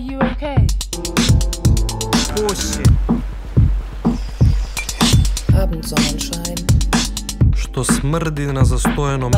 you okay? Bullshit. Abendsonnenschein. Što smrdi na zastojenom.